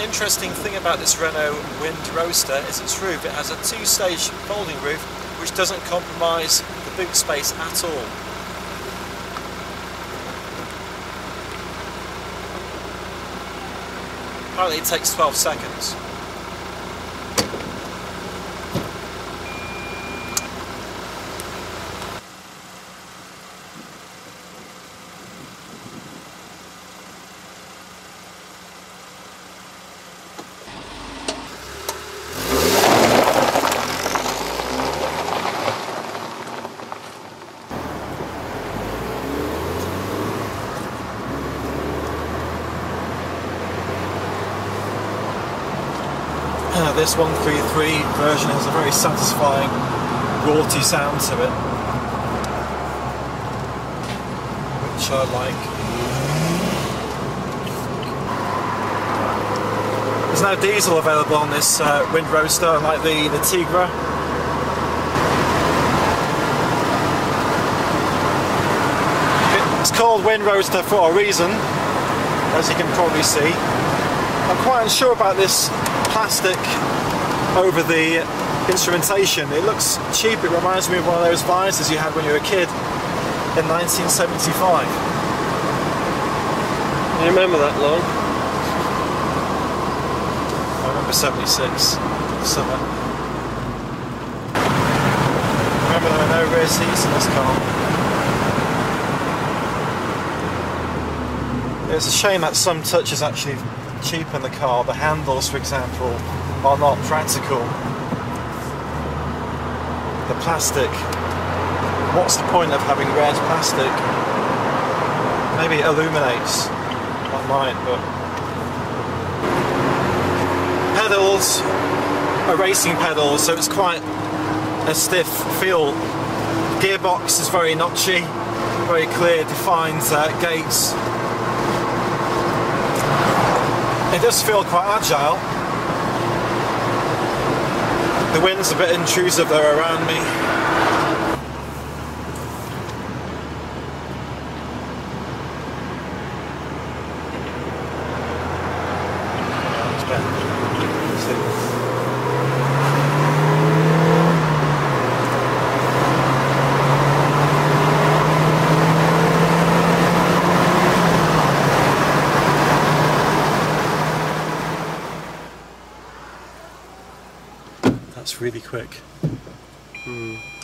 Interesting thing about this Renault Wind Roadster is its roof. It has a two-stage folding roof which doesn't compromise the boot space at all. Apparently it takes 12 seconds. Uh, this 133 version has a very satisfying rorty sound to it, which I like. There's no diesel available on this uh, Wind Roadster, unlike the, the Tigra. It's called Wind Roadster for a reason, as you can probably see. I'm quite unsure about this plastic over the instrumentation. It looks cheap, it reminds me of one of those visors you had when you were a kid in 1975. You remember that long? I remember 76, summer. Remember there were no rear seats in this car. It's a shame that some touches actually cheapen the car. The handles, for example, are not practical. The plastic. What's the point of having red plastic? Maybe it illuminates. That might, but. Pedals are racing pedals, so it's quite a stiff feel. Gearbox is very notchy, very clear, defined uh, gates. It does feel quite agile. The wind's a bit intrusive there around me. It's That's really quick. Hmm.